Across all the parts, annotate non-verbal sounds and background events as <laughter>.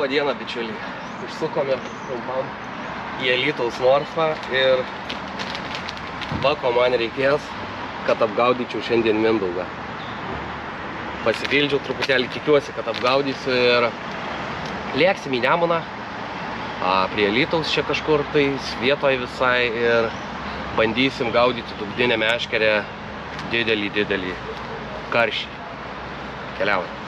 Labą dieną, bičiuliai. Užsukome trumpam į Alytaus Norfą ir va, ko man reikės, kad apgaudyčiau šiandien Mindaugą. Pasipildžiau truputėlį, tikiuosi, kad apgaudysiu ir lėksim į Nemuną. Prie Alytaus čia kažkur tai vietoj visai ir bandysim gaudyti dugdinę meškerę didelį, didelį karšį. Keliaujam.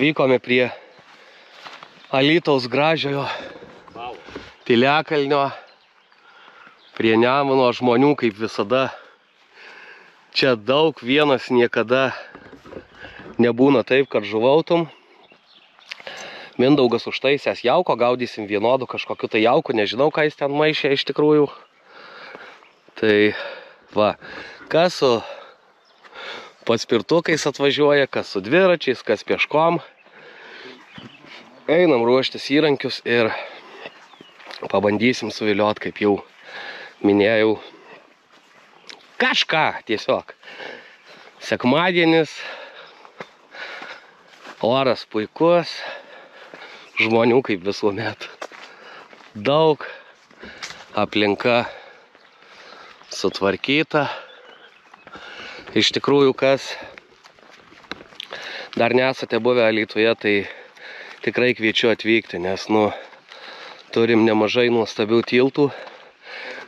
Atvykome prie Alytaus gražiojo piliakalnio, prie Nemuno žmonių, kaip visada. Čia daug vienas niekada nebūna taip, kad žuvautum. Mindaugas užtaisęs jauko, gaudysim vienodų kažkokiu tai jauku, nežinau, ką jis ten maišė iš tikrųjų. Tai va, kas su paspirtukais atvažiuoja, kas su dviračiais, kas pieškom. Einam ruoštis įrankius ir pabandysim suviliot, kaip jau minėjau, kažką tiesiog. Sekmadienis, oras puikus, žmonių kaip visuomet daug, aplinka sutvarkyta. Iš tikrųjų, kas dar nesate buvę Alytuje, tai tikrai kviečiu atvykti, nes, nu, turim nemažai nuostabių tiltų.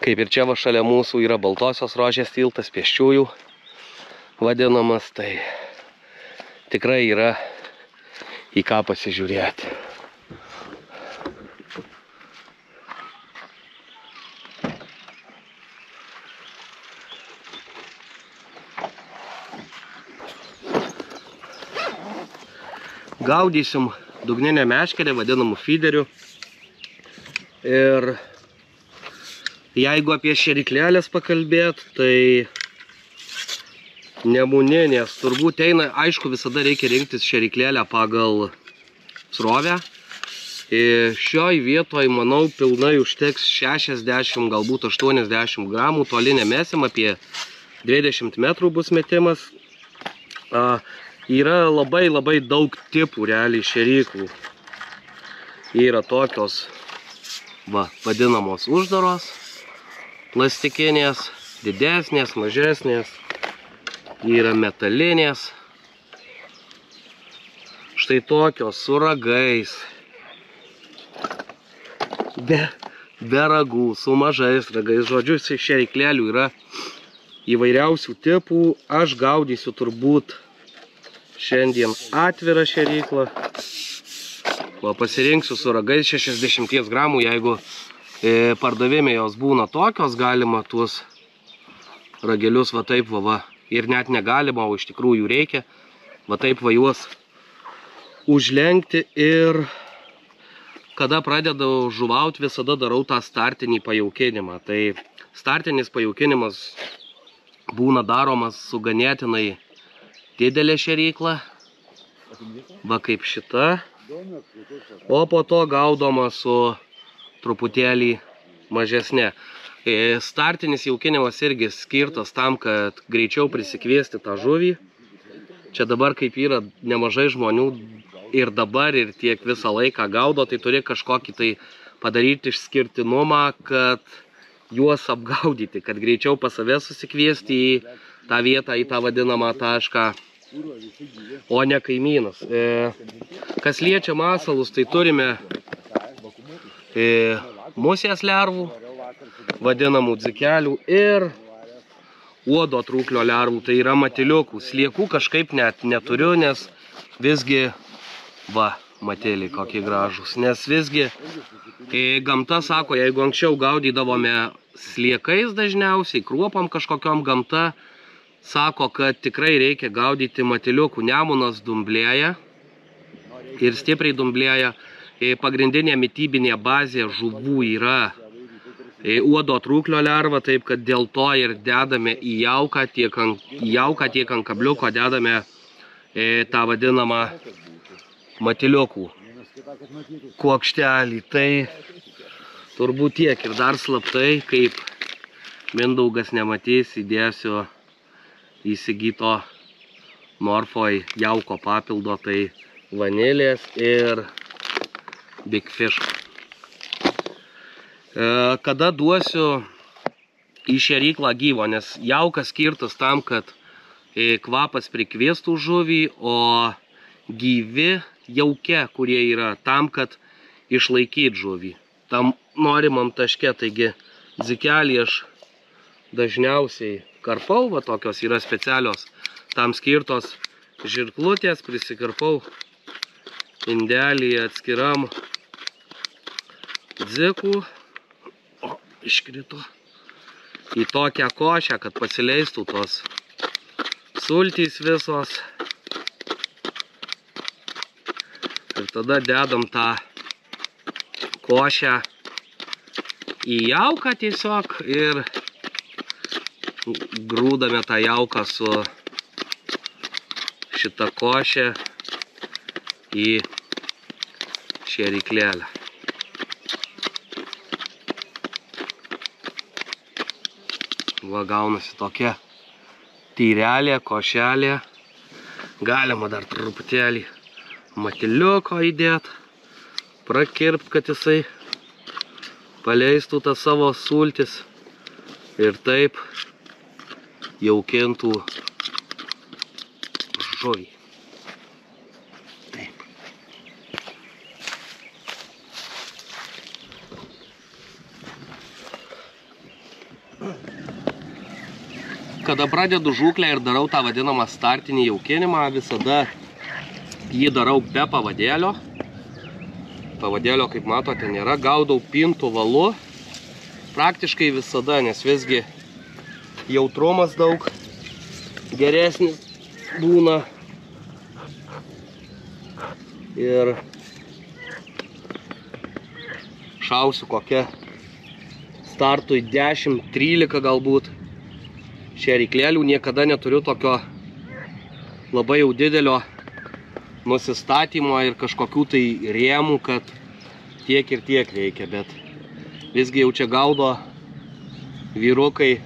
Kaip ir čia va šalia mūsų yra Baltosios rožės tiltas, pieščiųjų vadinamas, tai tikrai yra į ką pasižiūrėti. Gaudysim dugninę meškerę, vadinamų fiderių. Ir jeigu apie šeriklelės pakalbėt, tai nemuninės turbūt eina, aišku, visada reikia rinktis šeriklelę pagal srovę. Ir šioj vietoj, manau, pilnai užteks 60, galbūt 80 gramų, toli nemesim, apie 20 metrų bus metimas. Yra labai labai daug tipų realiai šeryklų. Yra tokios va, vadinamos uždaros, plastikinės, didesnės, mažesnės, yra metalinės. Štai tokios su ragais, be, be ragų, su mažais ragais. Žodžiu, šeriklelių yra įvairiausių tipų. Aš gaudysiu turbūt šiandien atvirą šeryklą. Va, pasirinksiu su ragais 60 gramų, jeigu e, pardavime jos būna tokios, galima tuos ragelius va taip va, va ir net negalima, o iš tikrųjų reikia va taip va juos užlenkti ir kada pradedu žuvauti, visada darau tą startinį pajaukinimą. Tai startinis pajaukinimas būna daromas su ganėtinai didelė šerykla, va kaip šita, o po to gaudoma su truputėlį mažesnė. E, startinis jaukinimas irgi skirtas tam, kad greičiau prisikviesti tą žuvį. Čia dabar kaip yra nemažai žmonių ir dabar ir tiek visą laiką gaudo, tai turi kažkokį tai padaryti išskirtinumą, kad juos apgaudyti, kad greičiau pas save susikviesti į tą vietą, į tą vadinamą tašką, o ne kaimynas. E, kas liečia masalus, tai turime e, musės lervų, vadinamų dzikelių ir uodo trūklio lervų, tai yra matiliukų. Sliekų kažkaip net neturiu, nes visgi, va, matėliai kokie gražus, nes visgi e, gamta sako, jeigu anksčiau gaudydavome sliekais dažniausiai, kruopam kažkokiom gamta, sako, kad tikrai reikia gaudyti matiliukų. Nemunas dumblėja ir stipriai dumblėja. E, Pagrindinė mytybinė bazė žuvų yra e, uodo trūklio lerva, taip kad dėl to ir dedame į jauką, tiek ant, jauką, tiek ant kabliuko dedame e, tą vadinamą matiliukų kuokštelį. Tai turbūt tiek ir dar slaptai, kaip Mindaugas nematys, įdėsiu įsigyto Norfoj jauko papildo, tai vanilės ir Big Fish. E, Kada duosiu į šėryklą gyvo, nes jaukas skirtas tam, kad e, kvapas prikviestų žuvį, o gyvi jauke, kurie yra tam, kad išlaikyti žuvį. Tam norimam taške, taigi dzikelį aš dažniausiai karpau, va tokios yra specialios tam skirtos žirklutės, prisikarpau indelį atskiram dzikų, o, iškrito, į tokią košę, kad pasileistų tos sultys visos. Ir tada dedam tą košę į jauką tiesiog ir grūdame tą jauką su šitą košę į šėryklėlę. Va gaunasi tokia tyrelė, košelė. Galima dar truputėlį matiliuko įdėt, prakirpt, kad jisai paleistų tą savo sultis ir taip jaukintų žuvį. Taip. Kada pradedu žūklę ir darau tą vadinamą startinį jaukinimą, visada jį darau be pavadėlio. Pavadėlio, kaip matote, nėra. Gaudau pintų valu. Praktiškai visada, nes visgi jautrumas daug geresnis būna. Ir šausiu kokią startui 10-13 galbūt šėryklėlių. Niekada neturiu tokio labai jau didelio nusistatymo ir kažkokių tai rėmų, kad tiek ir tiek reikia, bet visgi jau čia gaudo vyrukai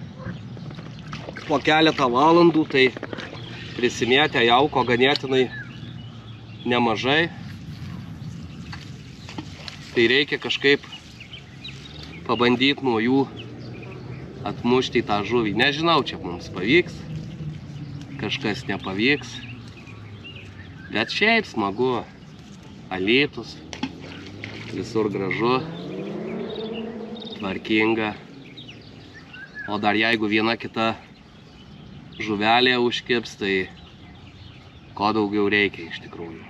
po keletą valandų, tai prisimėtę jauko ganėtinai nemažai. Tai reikia kažkaip pabandyti nuo jų atmušti tą žuvį. Nežinau, čia mums pavyks, kažkas nepavyks. Bet šiaip smagu, alytus, visur gražu, tvarkinga. O dar jeigu viena kita žuvelė užkips, tai ko daugiau reikia iš tikrųjų.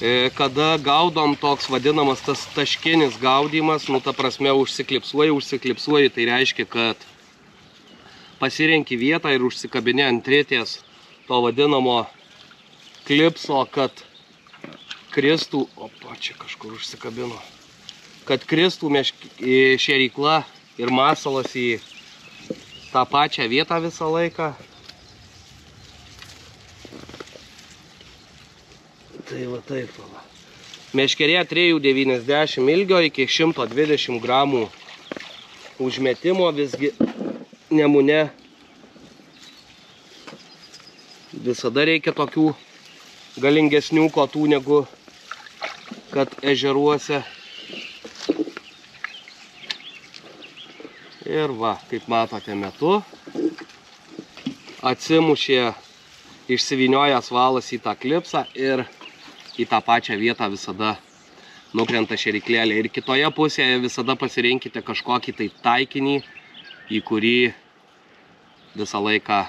E, Kada gaudom toks vadinamas tas taškinis gaudimas, nu ta prasme užsiklipsuoji, užsiklipsuoji, tai reiškia, kad pasirenki vietą ir užsikabini ant trėties to vadinamo klipso, kad kristų, opa, čia kažkur užsikabino, kad kristų šėryklą ir masalas į tą pačią vietą visą laiką. Tai va taip va. Meškerė 390 ilgio iki 120 gramų užmetimo visgi nemune. Visada reikia tokių galingesnių kotų negu kad ežeruose. Ir va, kaip matote metu, atsimušė išsivyniojęs valas į tą klipsą ir į tą pačią vietą visada nukrenta šeriklėlė. Ir kitoje pusėje visada pasirinkite kažkokį tai taikinį, į kurį visą laiką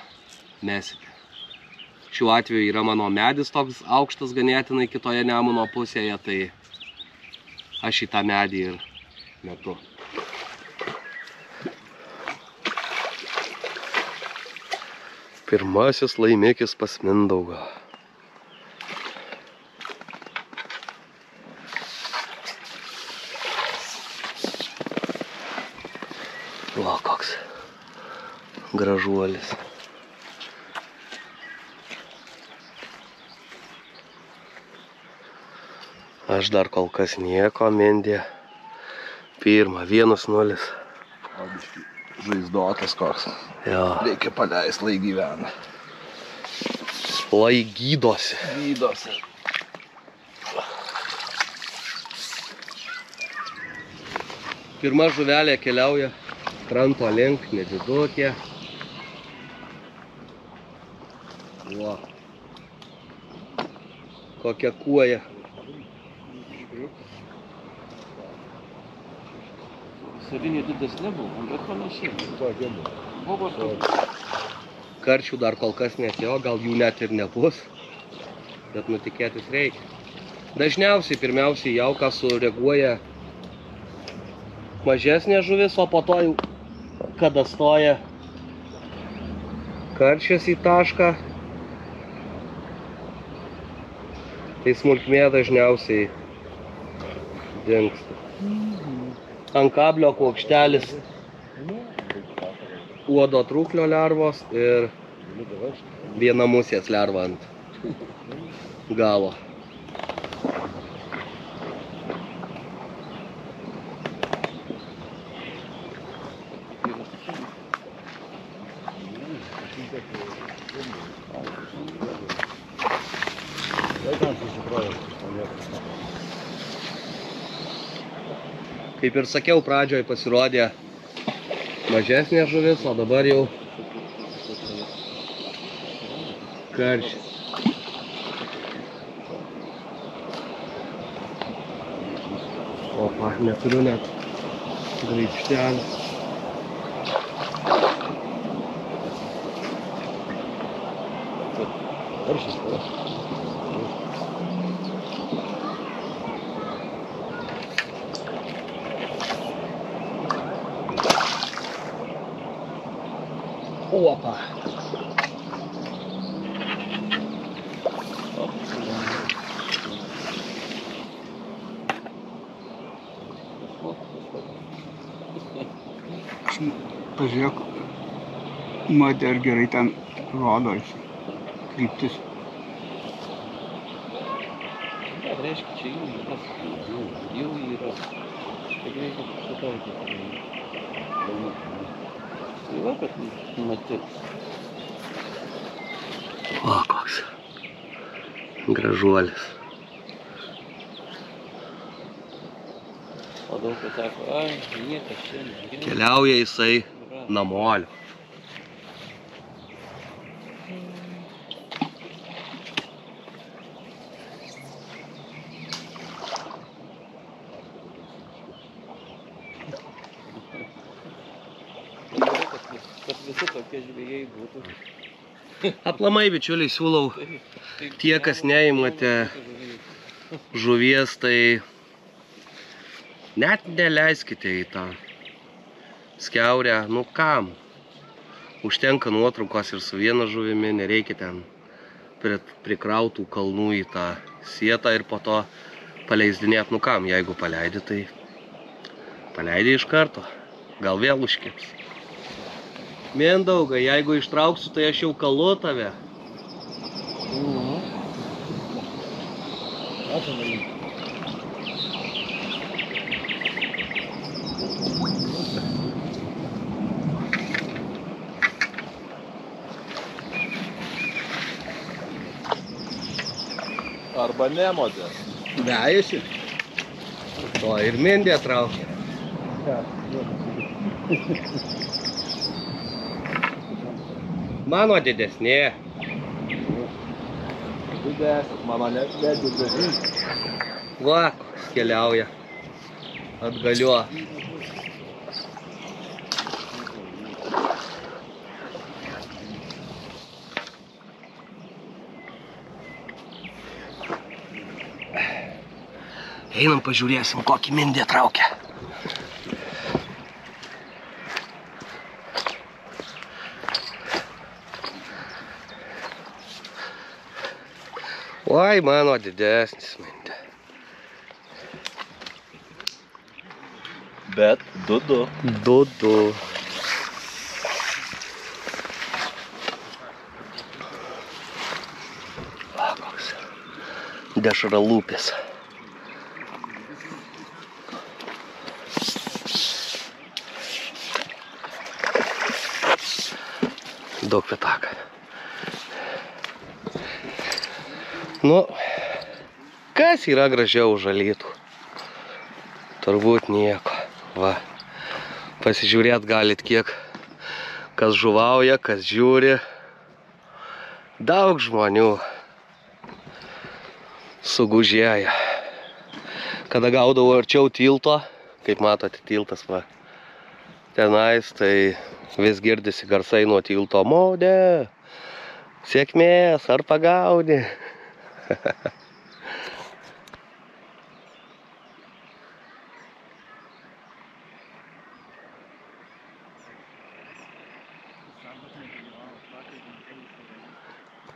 mesite. Šiuo atveju yra mano medis toks aukštas ganėtinai kitoje nemuno pusėje, tai aš į tą medį ir metu. Pirmasis laimikis pas Mindaugą. Va koks gražuolis. Aš dar kol kas nieko, Mindė. Pirma, vienas nulis. O biški žaizdotas koks. Jo, Reikia paleisti, lai gyvena. lai gydosi. Gydosi. Pirma žuvelė keliauja kranto link, nedidukė. Va. Kokia kuoja. Saviniai didesnė buvo, bet panašiai. Buvo tokia. Karčių dar kol kas netėjo, gal jų net ir nebus. Bet nutikėtis reikia. Dažniausiai pirmiausiai jauką sureaguoja mažesnė žuvis, o po to jau, kada stoja karčias į tašką, tai smulkmė dažniausiai dingsta. Ant kablio kuokštelis uodo trūklio lervos ir viena musės lerva ant galo. Kaip ir sakiau, pradžioj pasirodė mažesnė žuvis, o dabar jau karščias. Opa, neturiu net graipštelį. Opa. Pažiūrėk, matė ar gerai ten rodo kryptis. Bet reiškia, čia jų yra. Jų yra. Tik reikia sutaukyti. Tai va, kad matyt. O, koks gražuolis. O daug kas sako, ai, niekas čia negrįžta. Keliauja jisai namolio. Kad kad visi tokie žvėjai būtų. Aplamai, bičiuliai, siūlau Tie, kas neimate žuvies, tai net neleiskite į tą skiaurę. Nu kam? Užtenka nuotraukos ir su viena žuvimi, nereikia ten pri- prikrautų kalnų į tą sietą ir po to paleisdinėt. Nu kam, jeigu paleidi, tai paleidi iš karto. Gal vėl užkips. Mindaugai, jeigu ištrauksiu, tai aš jau kalu tave. Arba nemodės. Vejasi. O ir mindė traukia. Mano didesnė. Didesnis, mano net nedidesnis. Va, koks keliauja. Atgaliuo. Einam pažiūrėsim, kokį mindį traukia. Oi, mano didesnis mindė. Bet du du. Du, du. Va, koks Nu, kas yra gražiau už alytų? Turbūt nieko. Va. Pasižiūrėt galit kiek kas žuvauja, kas žiūri. Daug žmonių sugužėja. Kada gaudavau arčiau tilto, kaip matote tiltas va, tenais, tai vis girdisi garsai nuo tilto. Maudė, sėkmės, ar pagauni. <laughs>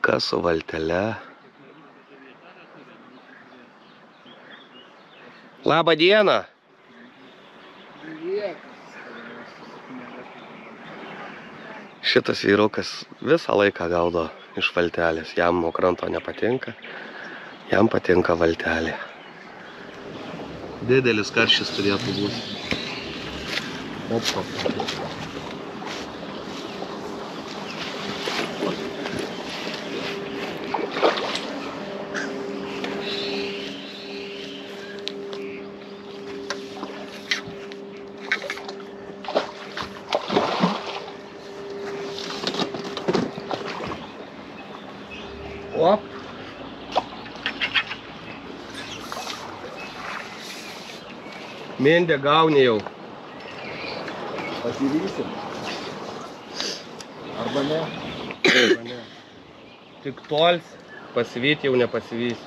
Kas su valtele? Labą dieną. Šitas vyrukas visą laiką gaudo iš valtelės. Jam nuo kranto nepatinka. Jam patinka valtelė. Didelis karštis turėtų būti. Opa. Op. Mendė gauni jau. Pasirysim. Arba ne. Tik tols, pasivyti jau nepasivys.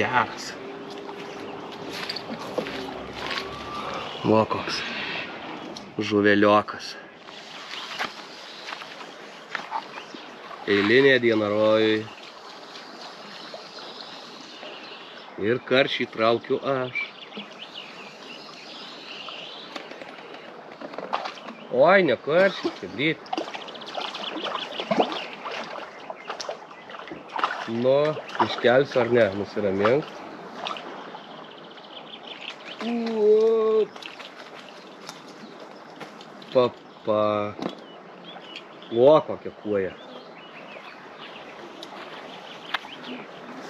Geras. Va koks. Žuveliokas. Eilinė diena rojui. Ir karšį traukiu aš. Oi, ne karšį, kibryt. Nu, iškelsiu ar ne, nusiramink. Papa. O, kokia kuoja.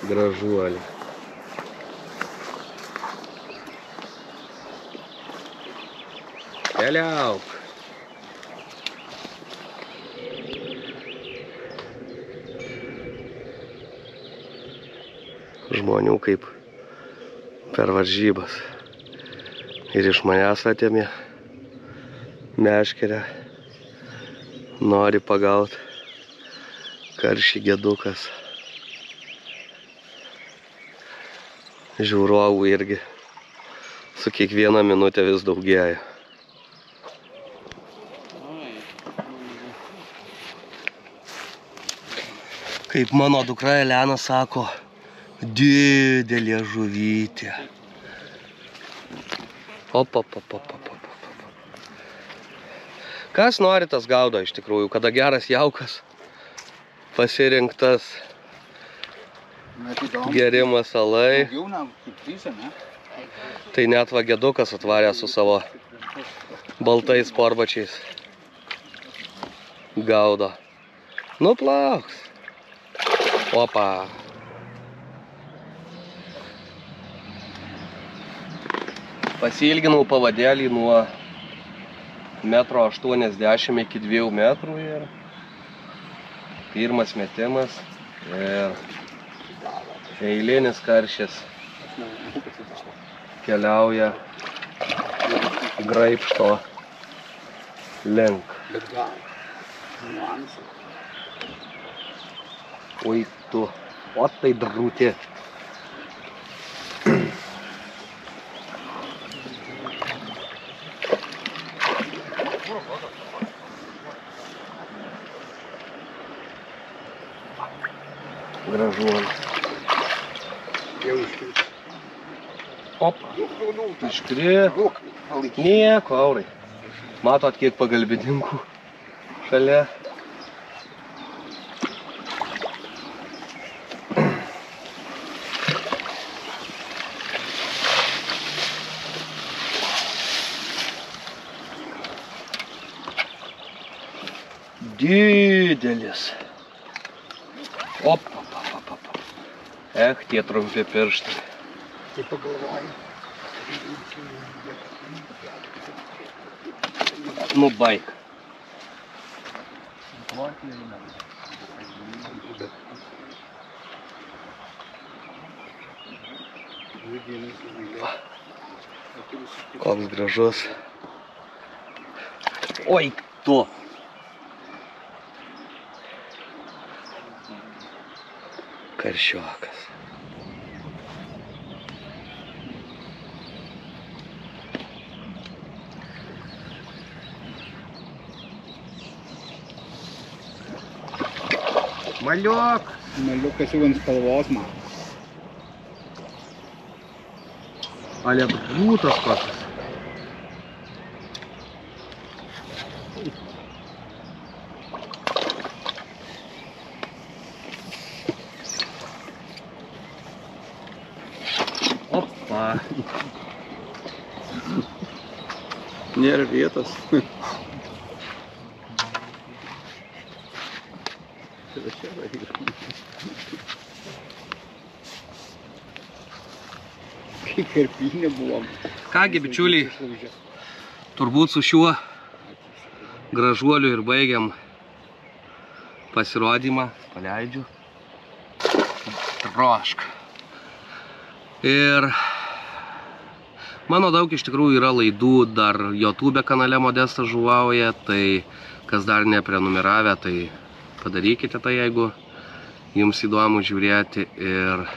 Gražuolė. Keliauk. Žmonių kaip per varžybas. Ir iš manęs atėmė meškerę. Nori pagaut karšį gedukas. Žiūrovų irgi su kiekviena minutė vis daugėja. Kaip mano dukra Elena sako, didelė žuvytė. Op, op, op, op, op, op. Kas nori, tas gaudo iš tikrųjų, kada geras jaukas pasirinktas geri masalai, tai net vagedukas atvarė su savo baltais porbačiais. Gaudo. Nuplauks. Opa. Pasilginau pavadėlį nuo metro 80 iki 2 metrų ir pirmas metimas ir eilinis karšis keliauja graipšto. Niuansai. Oi tu. O tai drūtė. Gražuolis. Jau iškrito. Op. Palaikyk. Nieko, aurai. Matot, kiek pagalbininkų šalia. Didelis. Op, op, op, op, op. Eh, tie trumpi pirštai. Tai pagalvoju. Nu, baik. Koks gražus. Oi, tu. Karšiokas. Maliok. Maliukas jau ant spalvos man. Ale būtas kokias. Opa. Nėra vietos. Kai karpinė buvo. Kągi, bičiuliai, turbūt su šiuo gražuoliu ir baigiam pasirodymą. Paleidžiu. Trošk. Ir mano daug iš tikrųjų yra laidų dar YouTube kanale Modestas žuvauja, tai kas dar neprenumeravę, tai padarykite tai, jeigu jums įdomu žiūrėti ir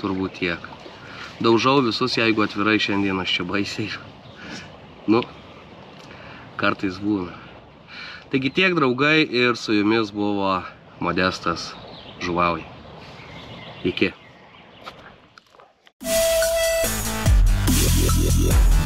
turbūt tiek. Daužau visus, jeigu atvirai šiandien aš čia baisiai. Nu, kartais būna. Taigi tiek draugai ir su jumis buvo Modestas žuvauja. Iki. Yeah.